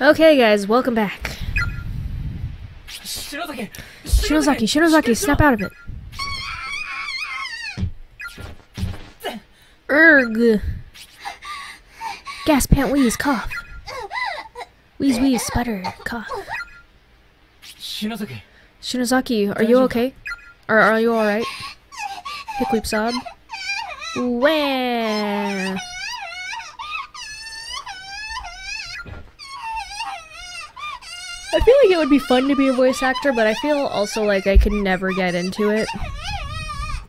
Okay, guys, welcome back. Shinozaki, Shinozaki, snap out of it. Erg. Gas pant wheeze, cough. Wheeze wheeze, sputter, cough. Shinazaki, Shinozaki, are you okay? Or are you alright? Hickweep sob. Wah! I feel like it would be fun to be a voice actor, but I feel also like I could never get into it.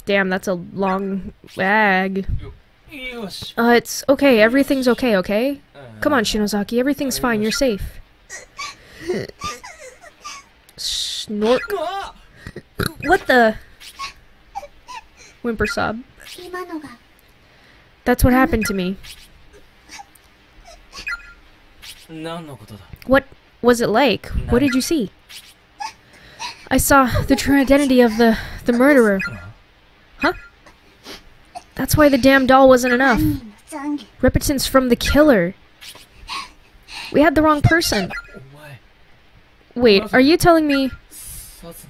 Damn, that's a long wag. Uh, it's okay. Everything's okay, okay? Come on, Shinozaki. Everything's fine. You're safe. Snort. What the? Whimper sob. That's what happened to me. What? was it like? What did you see? I saw the true identity of the, the murderer. Huh? That's why the damn doll wasn't enough. Repentance from the killer. We had the wrong person. Wait, are you telling me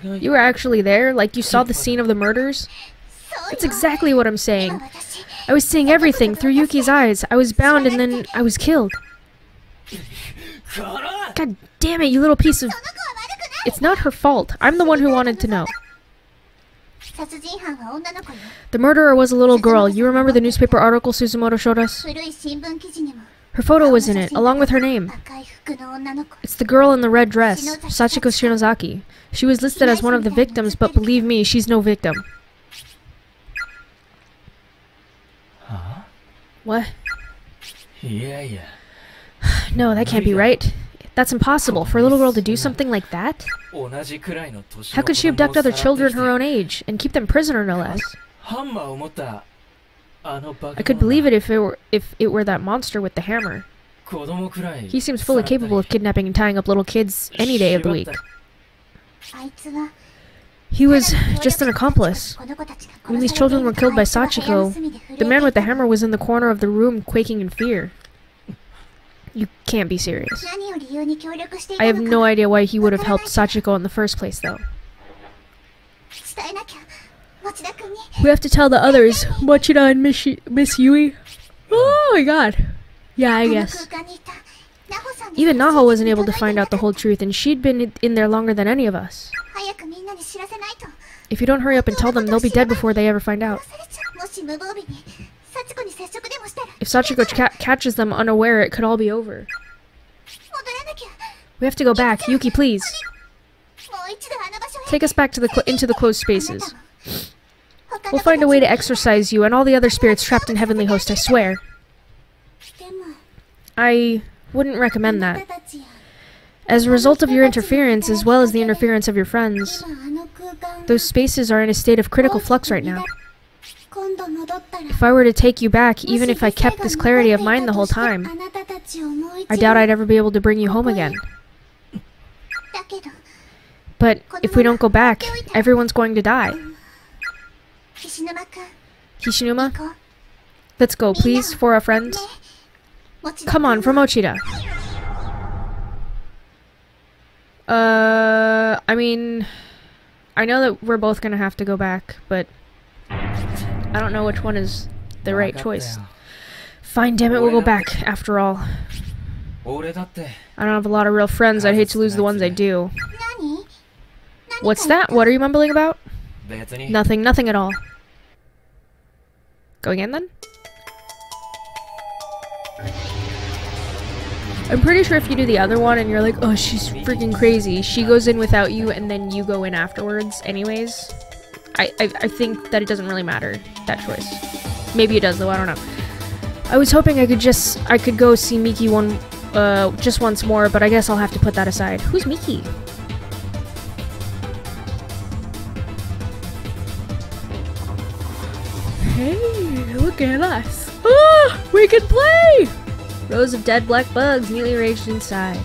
you were actually there? Like you saw the scene of the murders? That's exactly what I'm saying. I was seeing everything through Yuki's eyes. I was bound and then I was killed. God damn it, you little piece of... It's not her fault. I'm the one who wanted to know. The murderer was a little girl. You remember the newspaper article Suzumoto showed us? Her photo was in it, along with her name. It's the girl in the red dress, Sachiko Shinozaki. She was listed as one of the victims, but believe me, she's no victim. Huh? What? Yeah, yeah no, that can't be right. That's impossible. For a little girl to do something like that? How could she abduct other children her own age, and keep them prisoner no less? I could believe it if it were if it were that monster with the hammer. He seems fully capable of kidnapping and tying up little kids any day of the week. He was just an accomplice. When these children were killed by Sachiko, the man with the hammer was in the corner of the room quaking in fear. You can't be serious. I have no idea why he would have helped Sachiko in the first place, though. We have to tell the others, Mochida and Miss, Miss Yui. Oh my god. Yeah, I guess. Even Naho wasn't able to find out the whole truth, and she'd been in there longer than any of us. If you don't hurry up and tell them, they'll be dead before they ever find out. If Sachiko ca catches them unaware, it could all be over. We have to go back. Yuki, please. Take us back to the into the closed spaces. We'll find a way to exorcise you and all the other spirits trapped in Heavenly Host, I swear. I wouldn't recommend that. As a result of your interference, as well as the interference of your friends, those spaces are in a state of critical flux right now. If I were to take you back, even if I kept this clarity of mind the whole time, I doubt I'd ever be able to bring you home again. But if we don't go back, everyone's going to die. Kishinuma, let's go, please, for our friends. Come on, for Mochida. Uh, I mean, I know that we're both gonna have to go back, but... I don't know which one is the right choice. Fine, damn it, we'll go back, after all. I don't have a lot of real friends, I'd hate to lose the ones I do. What's that? What are you mumbling about? Nothing, nothing at all. Going in then? I'm pretty sure if you do the other one and you're like, oh, she's freaking crazy, she goes in without you and then you go in afterwards anyways. I, I, I think that it doesn't really matter that choice. Maybe it does, though, I don't know. I was hoping I could just, I could go see Miki one, uh, just once more, but I guess I'll have to put that aside. Who's Miki? Hey, look at us. Ah, we can play! Rows of dead black bugs neatly arranged inside.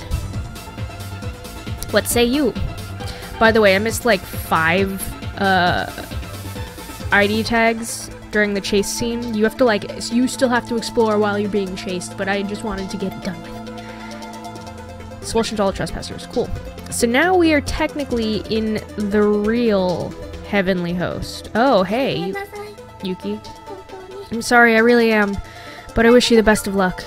What say you? By the way, I missed like five uh, ID tags during the chase scene. You have to like you still have to explore while you're being chased, but I just wanted to get it done with. Expulsion to all trespassers. Cool. So now we are technically in the real heavenly host. Oh, hey, Yuki. I'm sorry, I really am, but I wish you the best of luck.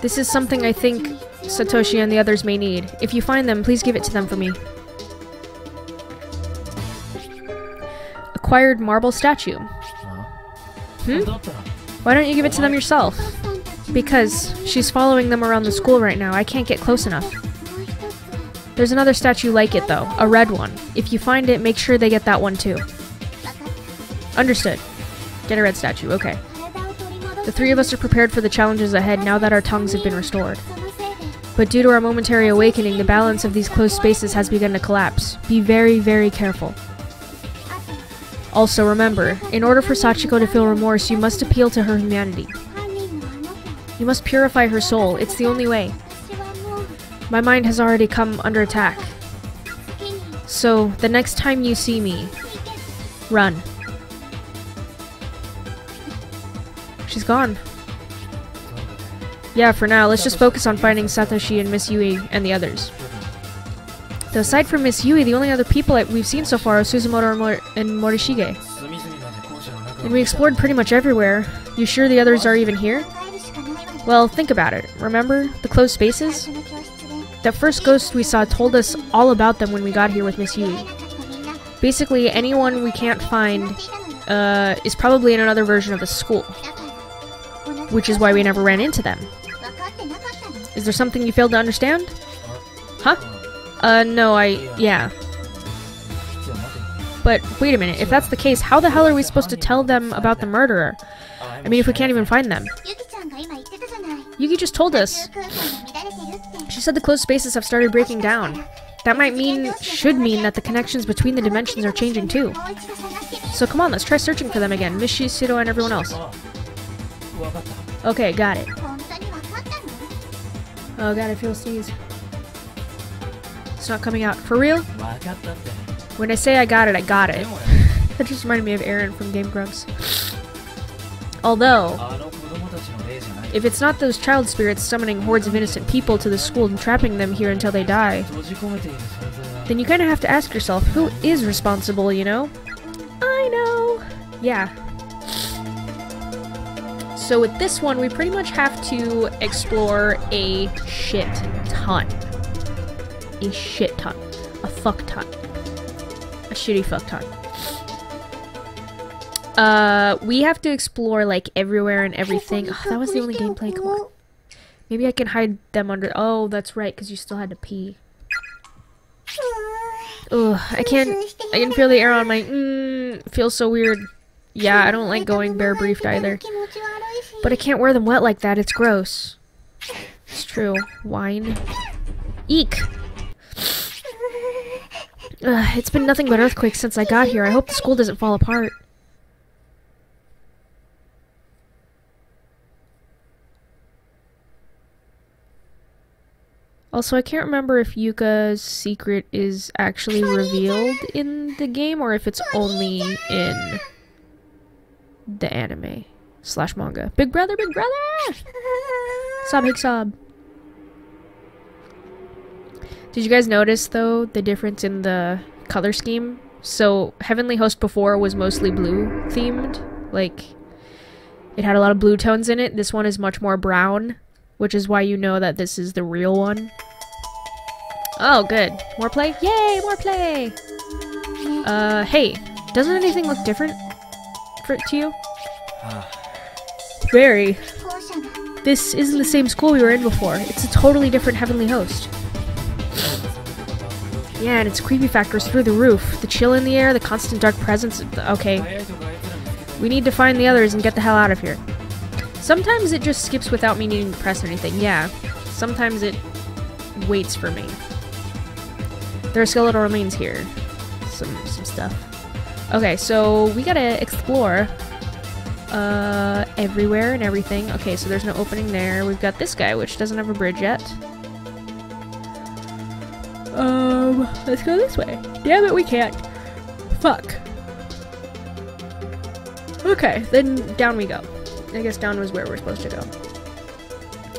This is something I think Satoshi and the others may need. If you find them, please give it to them for me. acquired marble statue. Hmm? hmm? Why don't you give it to them yourself? Because she's following them around the school right now. I can't get close enough. There's another statue like it, though. A red one. If you find it, make sure they get that one, too. Understood. Get a red statue. Okay. The three of us are prepared for the challenges ahead now that our tongues have been restored. But due to our momentary awakening, the balance of these closed spaces has begun to collapse. Be very, very careful. Also remember, in order for Sachiko to feel remorse, you must appeal to her humanity. You must purify her soul, it's the only way. My mind has already come under attack. So, the next time you see me, run. She's gone. Yeah, for now, let's just focus on finding Satoshi and Miss Yui and the others. So aside from Miss Yui, the only other people that we've seen so far are Suzumoto Mor and Morishige. And we explored pretty much everywhere. You sure the others are even here? Well, think about it. Remember the closed spaces? That first ghost we saw told us all about them when we got here with Miss Yui. Basically, anyone we can't find uh, is probably in another version of the school, which is why we never ran into them. Is there something you failed to understand? Huh? Uh, no, I... yeah. But wait a minute, if that's the case, how the hell are we supposed to tell them about the murderer? I mean, if we can't even find them. Yuki just told us. She said the closed spaces have started breaking down. That might mean, should mean, that the connections between the dimensions are changing too. So come on, let's try searching for them again. Mishi, Siro, and everyone else. Okay, got it. Oh god, I feel sneeze. It's not coming out. For real? When I say I got it, I got it. that just reminded me of Arin from Game Grumps. Although, if it's not those child spirits summoning hordes of innocent people to the school and trapping them here until they die, then you kind of have to ask yourself, who is responsible, you know? I know! Yeah. So with this one, we pretty much have to explore a shit ton a shit ton. A fuck ton. A shitty fuck ton. Uh, we have to explore like everywhere and everything. Oh, that was the only gameplay. Come on. Maybe I can hide them under. Oh, that's right, because you still had to pee. Ugh, I can't. I can feel the air on my. Mmm, feels so weird. Yeah, I don't like going bare briefed either. But I can't wear them wet like that. It's gross. It's true. Wine. Eek. Ugh, it's been nothing but earthquakes since I got here. I hope the school doesn't fall apart. Also, I can't remember if Yuka's secret is actually revealed in the game or if it's only in the anime slash manga. Big brother, big brother! Sob, big sob. Did you guys notice, though, the difference in the color scheme? So, Heavenly Host before was mostly blue themed. Like, it had a lot of blue tones in it. This one is much more brown, which is why you know that this is the real one. Oh, good. More play? Yay, more play! Uh, hey, doesn't anything look different for, to you? Very. This isn't the same school we were in before. It's a totally different Heavenly Host. Yeah, and its creepy factor is through the roof. The chill in the air, the constant dark presence. Okay. We need to find the others and get the hell out of here. Sometimes it just skips without me needing to press anything. Yeah. Sometimes it waits for me. There are skeletal remains here. Some some stuff. Okay, so we gotta explore uh, everywhere and everything. Okay, so there's no opening there. We've got this guy, which doesn't have a bridge yet. Um, let's go this way. Damn it, we can't. Fuck. Okay, then down we go. I guess down was where we're supposed to go.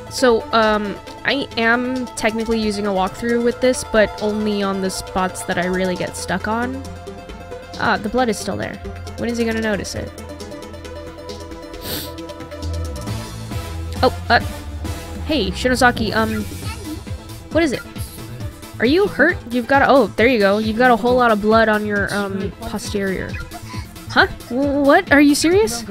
So, um, I am technically using a walkthrough with this, but only on the spots that I really get stuck on. Ah, the blood is still there. When is he gonna notice it? Oh, uh, hey, Shinozaki, um, what is it? Are you hurt? You've got- oh, there you go. You've got a whole lot of blood on your, um, posterior. Huh? What? Are you serious?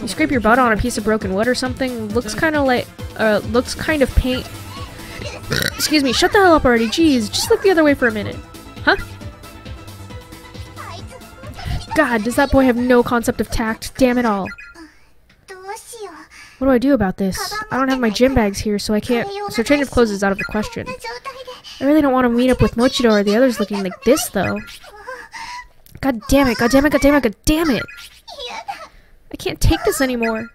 You scrape your butt on a piece of broken wood or something? Looks kinda like- uh, looks kind of paint- Excuse me, shut the hell up already, jeez. Just look the other way for a minute. Huh? God, does that boy have no concept of tact? Damn it all. What do I do about this? I don't have my gym bags here, so I can't- so change of clothes is out of the question. I really don't want to meet up with Mochida or the others looking like this, though. God damn it, god damn it, god damn it, god damn it! I can't take this anymore!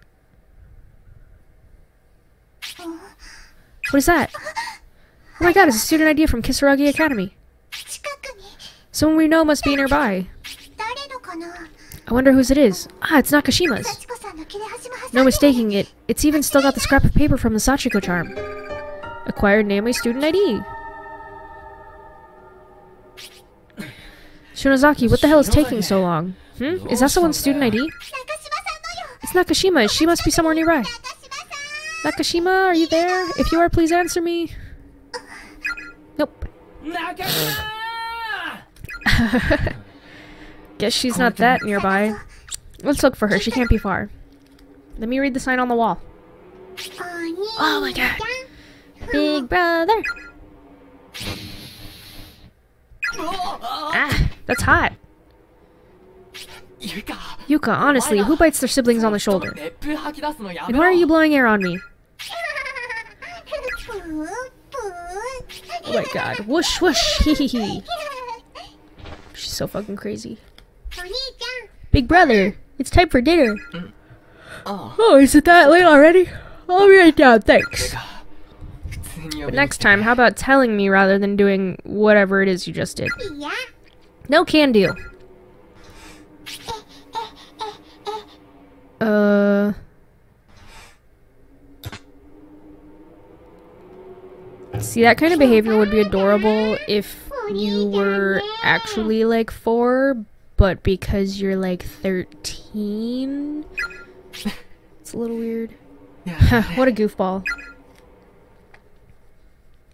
What is that? Oh my god, it's a student idea from Kisaragi Academy. Someone we know must be nearby. I wonder whose it is. Ah, it's Nakashima's. No mistaking it. It's even still got the scrap of paper from the Sachiko charm. Acquired Namely student ID. Shinozaki, what the hell is taking so long? Hmm? Is that someone's student ID? It's Nakashima. She must be somewhere nearby. Nakashima, are you there? If you are, please answer me. Nope. Nakashima! Guess she's not that nearby. Let's look for her. She can't be far. Let me read the sign on the wall. Oh my god. Big brother! Ah! That's hot. Yuka, Yuka, honestly, who bites their siblings on the shoulder? And why are you blowing air on me? Oh my god. Whoosh, whoosh, hee. She's so fucking crazy. Big brother, it's time for dinner. Oh, is it that late already? I'll be right down, thanks. But next time, how about telling me rather than doing whatever it is you just did? No can do. Uh... See, that kind of behavior would be adorable if you were actually like four, but because you're like 13, it's a little weird. Yeah. what a goofball.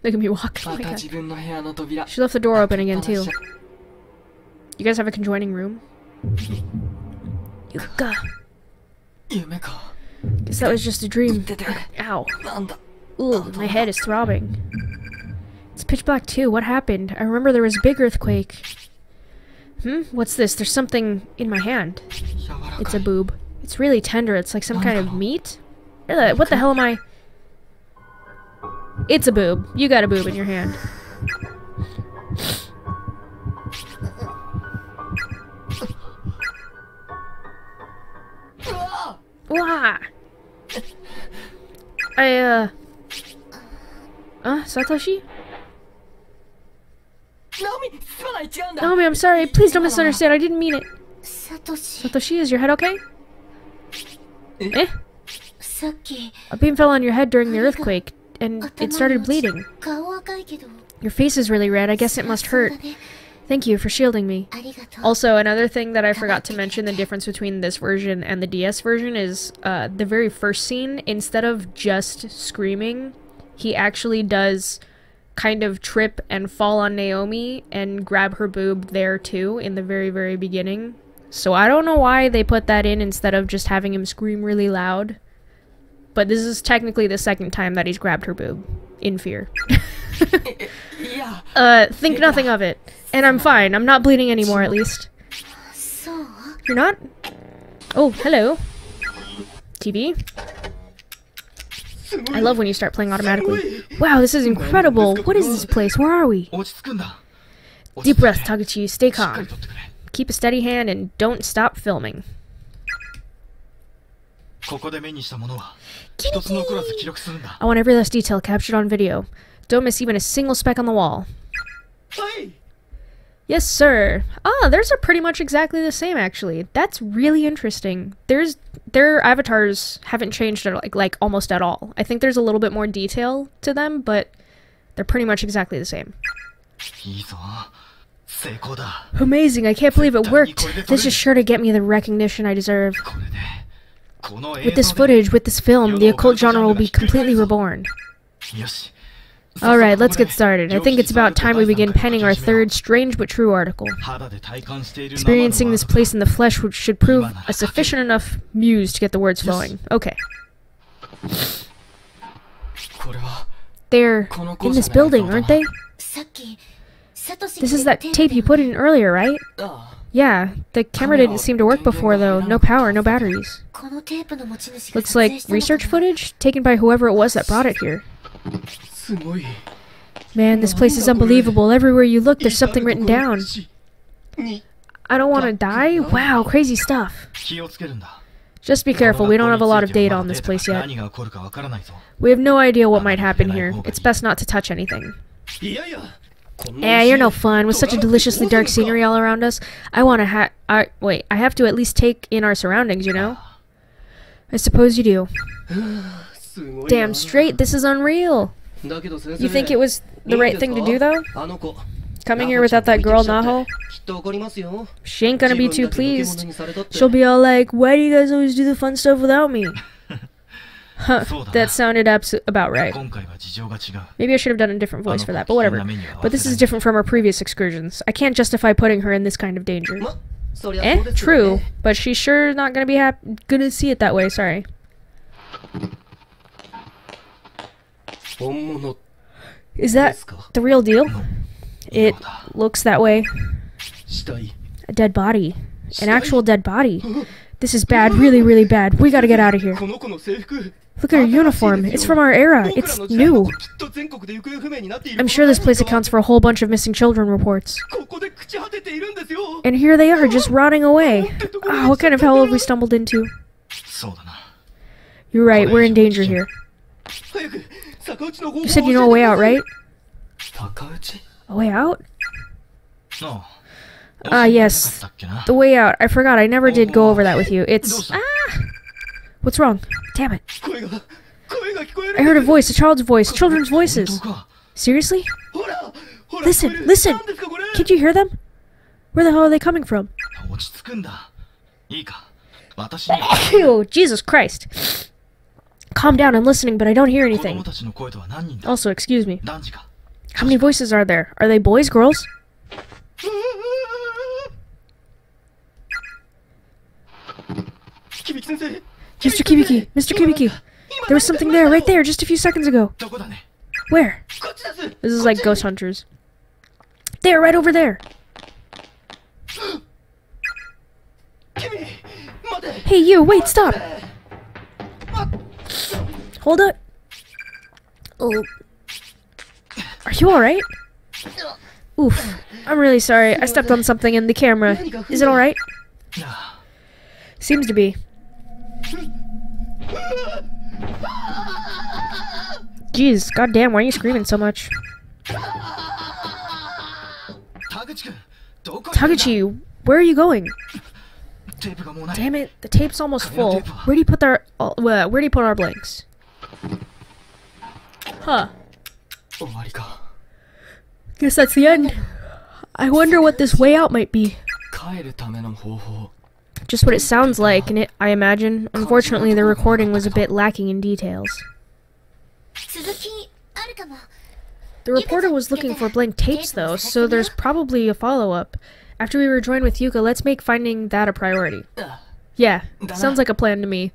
Look at me walk. Oh she left the door open again, too. You guys have a conjoining room? Yuka. Guess that was just a dream. Ow. Ooh, my head is throbbing. It's pitch black too. What happened? I remember there was a big earthquake. Hmm? What's this? There's something in my hand. It's a boob. It's really tender. It's like some kind of meat? What the hell am I... It's a boob. You got a boob in your hand. Wah! I, uh... Huh? Satoshi? Naomi, I'm sorry. Please don't misunderstand. I didn't mean it. Satoshi. Satoshi, is your head okay? Eh? eh? A beam fell on your head during the earthquake, and it started bleeding. Your face is really red. I guess it must hurt. Thank you for shielding me. Also, another thing that I forgot to mention, the difference between this version and the DS version is uh, the very first scene, instead of just screaming, he actually does kind of trip and fall on Naomi and grab her boob there too in the very, very beginning. So I don't know why they put that in instead of just having him scream really loud. But this is technically the second time that he's grabbed her boob in fear. yeah. Uh, think yeah. nothing of it. And I'm fine. I'm not bleeding anymore, at least. So. You're not? Oh, hello. TV. I love when you start playing automatically. Wow, this is incredible. What is this place? Where are we? Deep breath, Taguchi. Stay calm. Keep a steady hand and don't stop filming. I want every last detail captured on video. Don't miss even a single speck on the wall. Hey! Yes, sir. Ah, theirs are pretty much exactly the same, actually. That's really interesting. There's their avatars haven't changed at like like almost at all. I think there's a little bit more detail to them, but they're pretty much exactly the same. Amazing! I can't believe it worked. This is sure to get me the recognition I deserve. With this footage, with this film, the occult genre will be completely reborn. Yes. All right, let's get started. I think it's about time we begin penning our third strange but true article. Experiencing this place in the flesh should prove a sufficient enough muse to get the words flowing. Okay. They're in this building, aren't they? This is that tape you put in earlier, right? Yeah, the camera didn't seem to work before though. No power, no batteries. Looks like research footage taken by whoever it was that brought it here. Man, this place is unbelievable. Everywhere you look, there's something written down. I don't want to die? Wow, crazy stuff. Just be careful, we don't have a lot of data on this place yet. We have no idea what might happen here. It's best not to touch anything. Eh, you're no fun. With such a deliciously dark scenery all around us, I want to ha- I Wait, I have to at least take in our surroundings, you know? I suppose you do. Damn straight, this is unreal! You think it was the right thing to do, though? Coming here without that girl, Naho? She ain't gonna be too pleased. She'll be all like, why do you guys always do the fun stuff without me? Huh, that sounded about right. Maybe I should have done a different voice for that, but whatever. But this is different from our previous excursions. I can't justify putting her in this kind of danger. Eh, true, but she's sure not gonna be gonna see it that way. Sorry. Is that the real deal? It looks that way. A dead body. An actual dead body. This is bad, really, really bad. We gotta get out of here. Look at her uniform. It's from our era. It's new. I'm sure this place accounts for a whole bunch of missing children reports. And here they are, just rotting away. Oh, what kind of hell have we stumbled into? You're right, we're in danger here. You said you know a way out, right? A way out? No. Ah, uh, yes. The way out. I forgot. I never did go over that with you. It's... Ah! What's wrong? Damn it. I heard a voice, a child's voice, children's voices. Seriously? Listen, listen! Can't you hear them? Where the hell are they coming from? Ew, Jesus Christ. Calm down, I'm listening, but I don't hear anything. Also, excuse me. How many voices are there? Are they boys, girls? Mr. Kibiki, Mr. Kibiki, there was something there, right there, just a few seconds ago. Where? This is like Ghost Hunters. There, right over there. Hey, you, wait, stop! Hold up. Oh. Are you alright? Oof. I'm really sorry. I stepped on something in the camera. Is it alright? Seems to be. Jeez, goddamn, why are you screaming so much? Taguchi, where are you going? Damn it, the tape's almost full. Where do you put our uh, where do you put our blanks? Huh. Guess that's the end. I wonder what this way out might be. Just what it sounds like, and it, I imagine. Unfortunately, the recording was a bit lacking in details. The reporter was looking for blank tapes, though, so there's probably a follow-up. After we rejoin with Yuka, let's make finding that a priority. Yeah, sounds like a plan to me.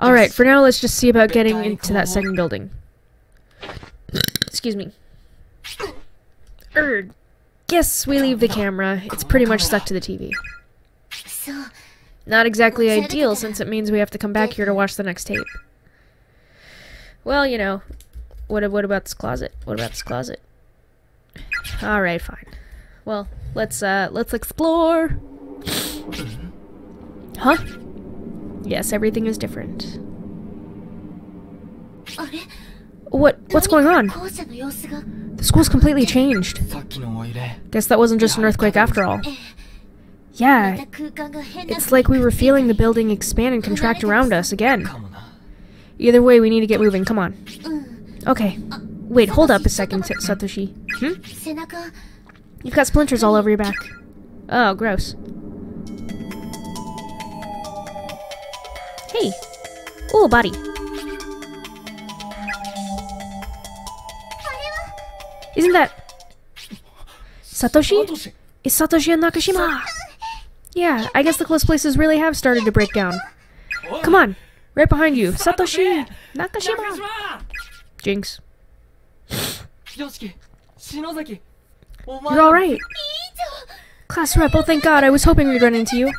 Alright, for now, let's just see about getting into that second building. Excuse me. Er, guess we leave the camera. It's pretty much stuck to the TV. Not exactly ideal since it means we have to come back here to watch the next tape. Well, you know, what what about this closet? What about this closet? All right, fine. Well, let's uh let's explore. Huh? Yes, everything is different what what's going on? The school's completely changed. Guess that wasn't just an earthquake after all. Yeah, it's like we were feeling the building expand and contract around us again. Either way, we need to get moving, come on. Okay. Wait, hold up a second, Satoshi. Hmm? You've got splinters all over your back. Oh, gross. Hey. Oh, body. Isn't that Satoshi? Is Satoshi in Nakashima. Yeah, I guess the close places really have started to break down. Come on, right behind you, Satoshi, Nakashima, Jinx. You're all right. Class rep, oh thank God, I was hoping we'd run into you.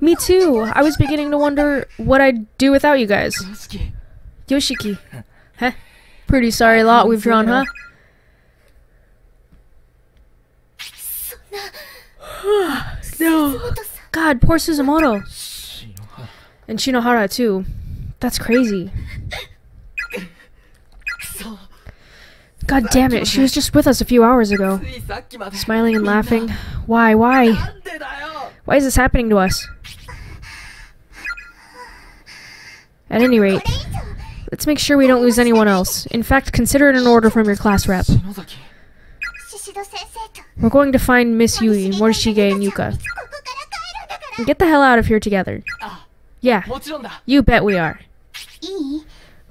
Me too. I was beginning to wonder what I'd do without you guys. Yoshiki. Heh. Pretty sorry lot we've drawn, huh? no. God, poor Suzumoto. And Shinohara, too. That's crazy. God damn it, she was just with us a few hours ago. Smiling and laughing. Why, why? Why is this happening to us? At any rate, let's make sure we don't lose anyone else. In fact, consider it an order from your class rep. We're going to find Miss Yui, Morishige, and Yuka. Get the hell out of here together. Yeah, you bet we are.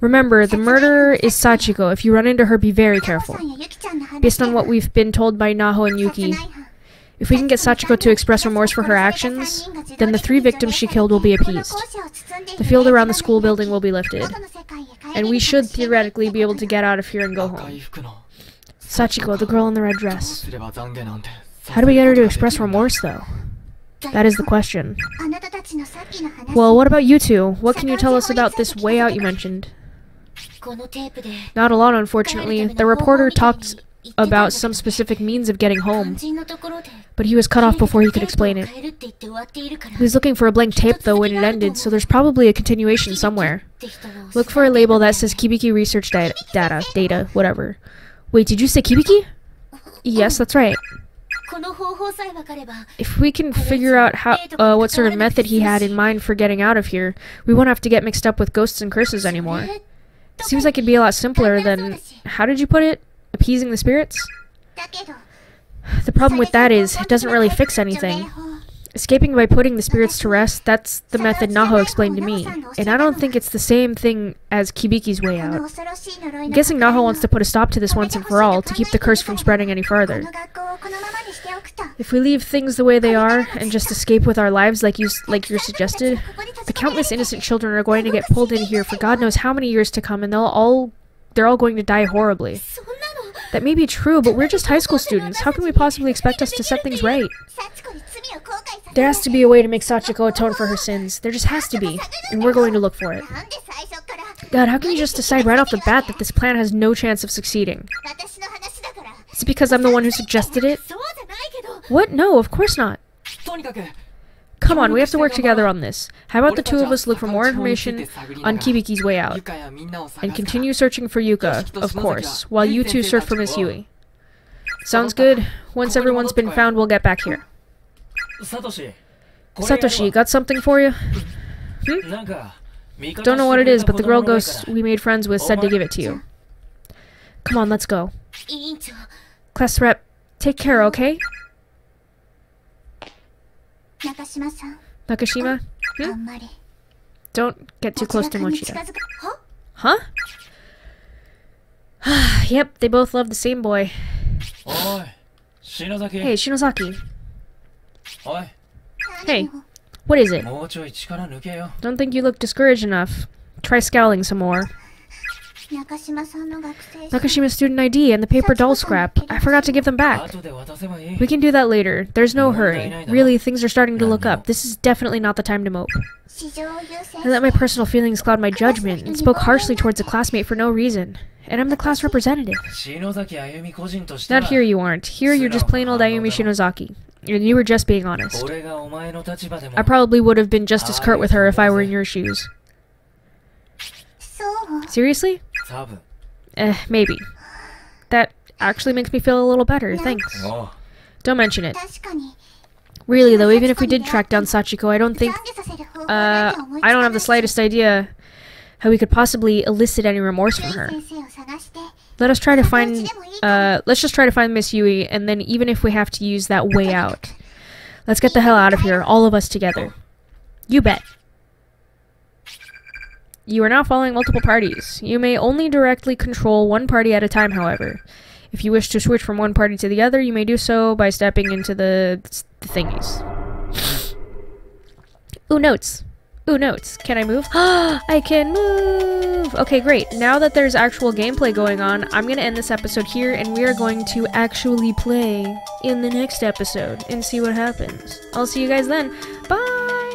Remember, the murderer is Sachiko. If you run into her, be very careful. Based on what we've been told by Naho and Yuki, if we can get Sachiko to express remorse for her actions, then the three victims she killed will be appeased. The field around the school building will be lifted. And we should theoretically be able to get out of here and go home. Sachiko, the girl in the red dress. How do we get her to express remorse, though? That is the question. Well, what about you two? What can you tell us about this way out you mentioned? Not a lot, unfortunately. The reporter talked about some specific means of getting home, but he was cut off before he could explain it. He was looking for a blank tape, though, when it ended, so there's probably a continuation somewhere. Look for a label that says Kibiki Research Data, data whatever. Wait, did you say Kibiki? Yes, that's right. If we can figure out how, uh, what sort of method he had in mind for getting out of here, we won't have to get mixed up with ghosts and curses anymore. Seems like it'd be a lot simpler than, how did you put it? Appeasing the spirits? The problem with that is, it doesn't really fix anything. Escaping by putting the spirits to rest, that's the method Naho explained to me, and I don't think it's the same thing as Kibiki's way out. I'm guessing Naho wants to put a stop to this once and for all, to keep the curse from spreading any farther. If we leave things the way they are, and just escape with our lives like you like you're suggested, the countless innocent children are going to get pulled in here for God knows how many years to come, and they'll all they're all going to die horribly. That may be true, but we're just high school students. How can we possibly expect us to set things right? There has to be a way to make Sachiko atone for her sins. There just has to be, and we're going to look for it. God, how can you just decide right off the bat that this plan has no chance of succeeding? Is it because I'm the one who suggested it? What? No, of course not. Come on, we have to work together on this. How about the two of us look for more information on Kibiki's way out? And continue searching for Yuka, of course, while you two search for Miss Yui. Sounds good. Once everyone's been found, we'll get back here. Satoshi, Satoshi got something for you? Hmm? Don't know what it is, but the girl ghost we made friends with said to give it to you. Come on, let's go. Class rep, take care, okay? Nakashima? Hmm? Don't get too close to Mochida. Huh? yep, they both love the same boy. hey, Shinozaki. Hey, what is it? Don't think you look discouraged enough. Try scowling some more. Nakashima's student ID and the paper doll scrap. I forgot to give them back. We can do that later. There's no hurry. Really, things are starting to look up. This is definitely not the time to mope. I let my personal feelings cloud my judgment and spoke harshly towards a classmate for no reason. And I'm the class representative. Not here you aren't. Here you're just plain old Ayumi Shinozaki. And you were just being honest. I probably would have been just as curt with her if I were in your shoes. Seriously? Eh, maybe. That actually makes me feel a little better, thanks. Don't mention it. Really, though, even if we did track down Sachiko, I don't think... Uh, I don't have the slightest idea how we could possibly elicit any remorse from her. Let us try to find, uh, let's just try to find Miss Yui, and then even if we have to use that way out. Let's get the hell out of here, all of us together. You bet. You are now following multiple parties. You may only directly control one party at a time, however. If you wish to switch from one party to the other, you may do so by stepping into the, the thingies. Ooh, notes. Ooh, notes. Can I move? I can move! Okay, great. Now that there's actual gameplay going on, I'm gonna end this episode here, and we are going to actually play in the next episode and see what happens. I'll see you guys then. Bye!